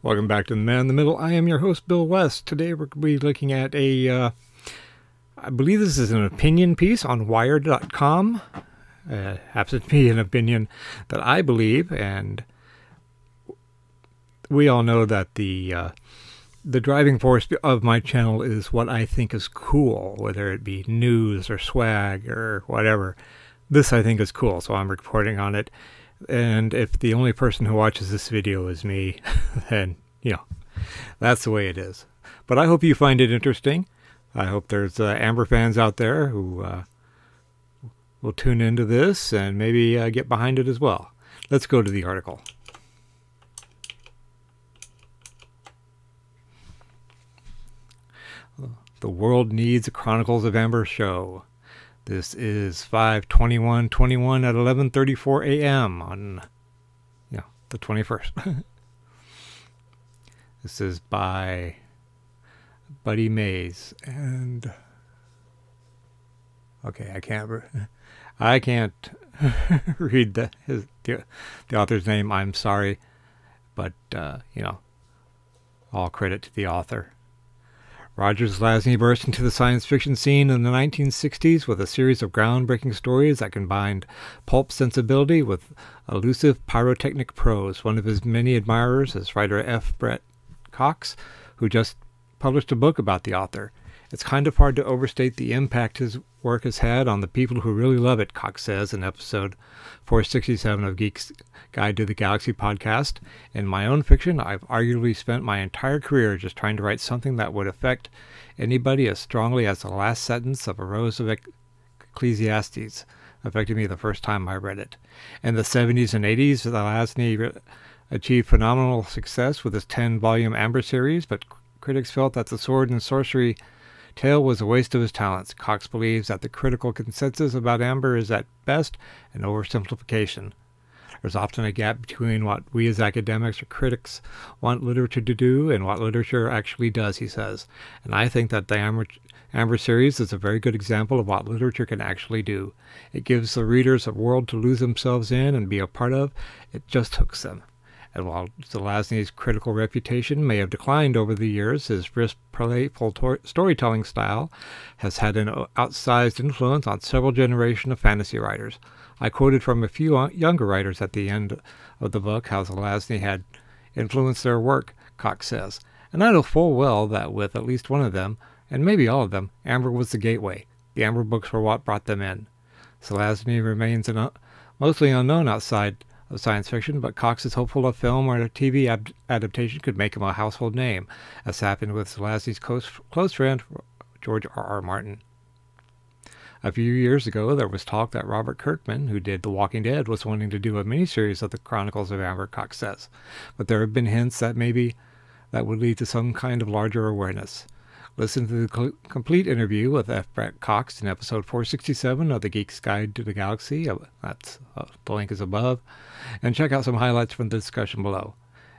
Welcome back to The Man in the Middle. I am your host, Bill West. Today we're going to be looking at a, uh, I believe this is an opinion piece on Wired.com. Uh, happens to be an opinion that I believe, and we all know that the uh, the driving force of my channel is what I think is cool, whether it be news or swag or whatever. This I think is cool, so I'm reporting on it. And if the only person who watches this video is me, then, you know, that's the way it is. But I hope you find it interesting. I hope there's uh, Amber fans out there who uh, will tune into this and maybe uh, get behind it as well. Let's go to the article. The world needs a Chronicles of Amber show. This is 52121 at 11:34 a.m. on yeah, the 21st. this is by Buddy Mays and Okay, I can't I can't read the his the, the author's name. I'm sorry, but uh, you know, all credit to the author. Roger Zelazny burst into the science fiction scene in the 1960s with a series of groundbreaking stories that combined pulp sensibility with elusive pyrotechnic prose. One of his many admirers is writer F. Brett Cox, who just published a book about the author. It's kind of hard to overstate the impact his work has had on the people who really love it, Cox says in episode 467 of Geek's Guide to the Galaxy podcast. In my own fiction, I've arguably spent my entire career just trying to write something that would affect anybody as strongly as the last sentence of a Rose for Ecclesiastes affected me the first time I read it. In the 70s and 80s, Zelazny achieved phenomenal success with his 10 volume Amber series, but critics felt that the sword and sorcery Tale was a waste of his talents. Cox believes that the critical consensus about Amber is at best an oversimplification. There's often a gap between what we as academics or critics want literature to do and what literature actually does, he says. And I think that the Amber, Amber series is a very good example of what literature can actually do. It gives the readers a world to lose themselves in and be a part of. It just hooks them. And while Zelazny's critical reputation may have declined over the years, his brisk, playful storytelling style has had an outsized influence on several generations of fantasy writers. I quoted from a few younger writers at the end of the book how Zelazny had influenced their work, Cox says. And I know full well that with at least one of them, and maybe all of them, Amber was the gateway. The Amber books were what brought them in. Zelazny remains an, uh, mostly unknown outside of science fiction, but Cox is hopeful a film or a TV adaptation could make him a household name, as happened with Zelazny's close, close friend George R. R. Martin. A few years ago, there was talk that Robert Kirkman, who did The Walking Dead, was wanting to do a miniseries of the Chronicles of Amber, Cox says, but there have been hints that maybe that would lead to some kind of larger awareness. Listen to the complete interview with F. Brett Cox in episode 467 of The Geek's Guide to the Galaxy. Uh, that's uh, the link is above, and check out some highlights from the discussion below.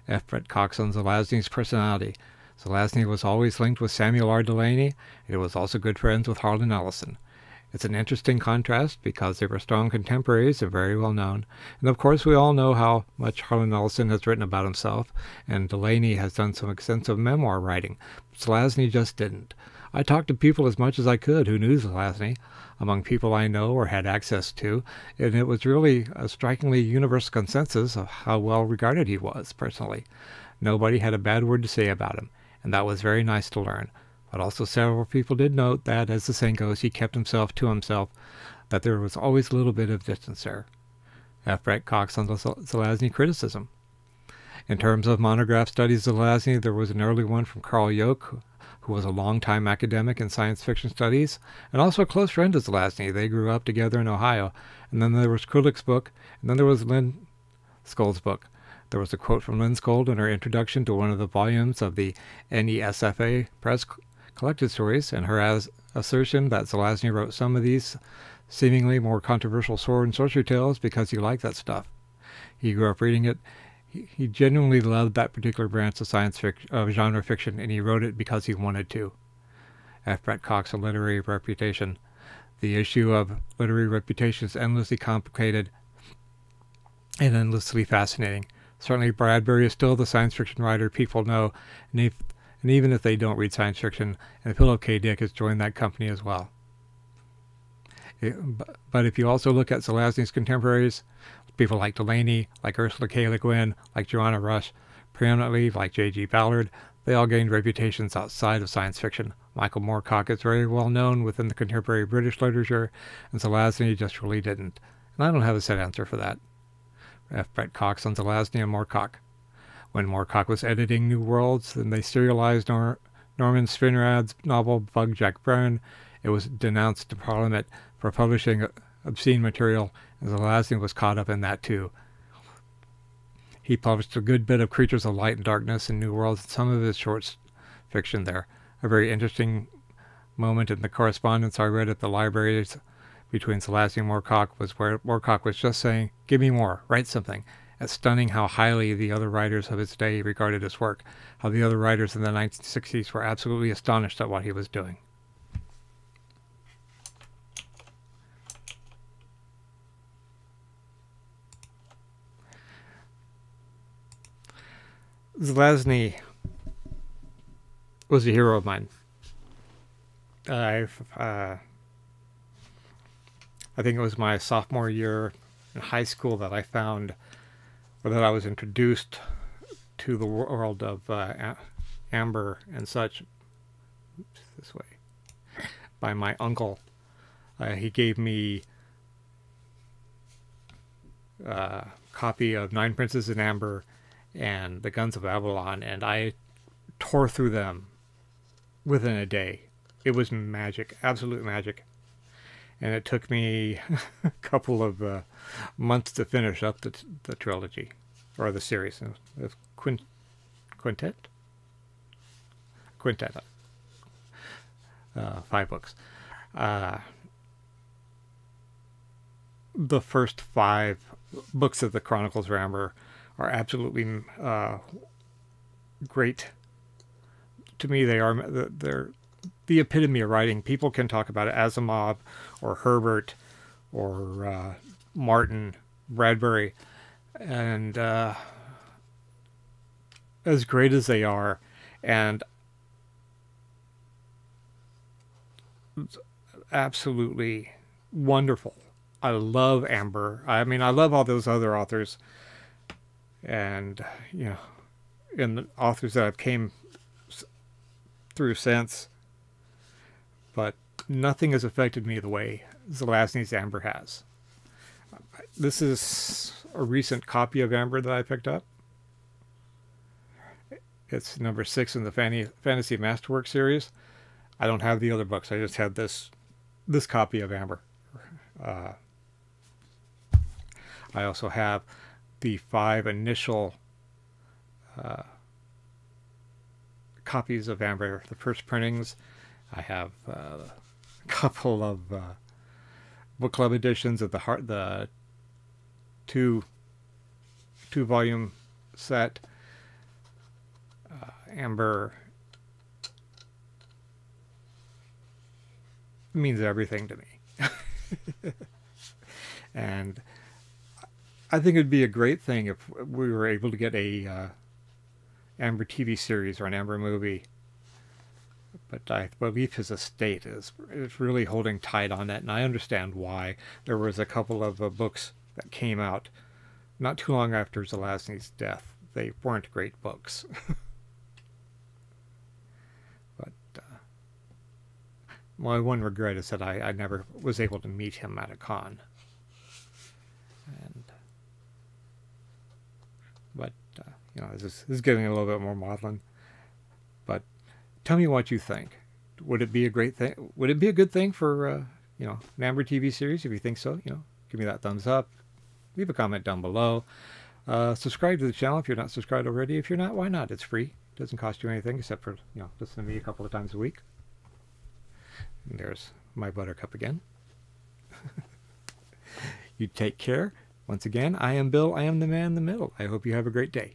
F. Brett Cox on Zelazny's personality. Zelazny was always linked with Samuel R. Delany, and he was also good friends with Harlan Ellison. It's an interesting contrast because they were strong contemporaries and very well known. And of course, we all know how much Harlan Ellison has written about himself, and Delany has done some extensive memoir writing. Zelazny just didn't. I talked to people as much as I could who knew Zelazny, among people I know or had access to, and it was really a strikingly universal consensus of how well regarded he was personally. Nobody had a bad word to say about him, and that was very nice to learn. But also several people did note that, as the saying goes, he kept himself to himself, that there was always a little bit of distance there. F. Brett Cox on the Zelazny criticism. In terms of monograph studies of Zelazny, there was an early one from Carl Yoke, who was a longtime academic in science fiction studies, and also a close friend of Zelazny. They grew up together in Ohio. And then there was Krulik's book, and then there was Lynn Skold's book. There was a quote from Lindskold in her introduction to one of the volumes of the NESFA Press collected stories, and her as assertion that Zelazny wrote some of these seemingly more controversial sword and sorcery tales because he liked that stuff. He grew up reading it. He, he genuinely loved that particular branch of science fiction, of genre fiction, and he wrote it because he wanted to. F. Brett Cox, Literary Reputation. The issue of literary reputation is endlessly complicated and endlessly fascinating. Certainly, Bradbury is still the science fiction writer people know, and, and even if they don't read science fiction, and Philip K. Dick has joined that company as well. Eh, it, but if you also look at Zelazny's contemporaries, people like Delany, like Ursula K. Le Guin, like Joanna Russ, preeminently like J.G. Ballard, they all gained reputations outside of science fiction. Michael Moorcock is very well known within the contemporary British literature, and Zelazny just really didn't. And I don't have a set answer for that. F. Brett Cox on Zelazny and Moorcock. When Moorcock was editing New Worlds, then they serialized Nor- Norman Spinrad's novel Bug Jack Barron. It was denounced to Parliament for publishing uh, obscene material, and Zelazny was caught up in that too. He published a good bit of Creatures of Light and Darkness and New Worlds and some of his short fiction there. A very interesting moment in the correspondence I read at the libraries between Zelazny and Moorcock was where Moorcock was just saying, Give me more, write something. It's stunning how highly the other writers of his day regarded his work, how the other writers in the 1960s were absolutely astonished at what he was doing. Zelazny was a hero of mine. I've uh, I think it was my sophomore year in high school that I found, or that I was introduced to the world of uh, Amber and such. This way, by my uncle. Uh, he gave me a uh, copy of Nine Princes in Amber and The Guns of Avalon, and I tore through them within a day. It was magic, absolute magic and it took me a couple of uh, months to finish up the, the trilogy or the series. The quint, quintet, quintet, uh, five books. Uh, the first five books of the Chronicles of Amber are absolutely uh, great. To me, they are they're the epitome of writing. People can talk about Asimov or Herbert or uh, Martin, Bradbury, and uh, as great as they are, and absolutely wonderful. I love Amber. I mean, I love all those other authors, and you know, and the authors that I've came through since but nothing has affected me the way Zelazny's Amber has. This is a recent copy of Amber that I picked up. It's number six in the Fantasy Masterwork series. I don't have the other books. I just had this this copy of Amber. Uh, I also have the five initial uh, copies of Amber, the first printings, I have uh, a couple of uh, book club editions of the heart the two two volume set. Uh, Amber means everything to me. and I think it'd be a great thing if we were able to get a uh, Amber TV series or an Amber movie but I believe his estate is is really holding tight on that, and I understand why. There was a couple of uh, books that came out not too long after Zelazny's death. They weren't great books. but uh, my one regret is that I, I never was able to meet him at a con. And but uh, you know, this is, this is getting a little bit more maudlin. But tell me what you think. Would it be a great thing? Would it be a good thing for uh, you know an Amber TV series? If you think so, you know, give me that thumbs up. Leave a comment down below. Uh, subscribe to the channel if you're not subscribed already. If you're not, why not? It's free. It doesn't cost you anything except for you know listen to me a couple of times a week. And there's my buttercup again. you take care. Once again, I am Bill. I am the man in the middle. I hope you have a great day.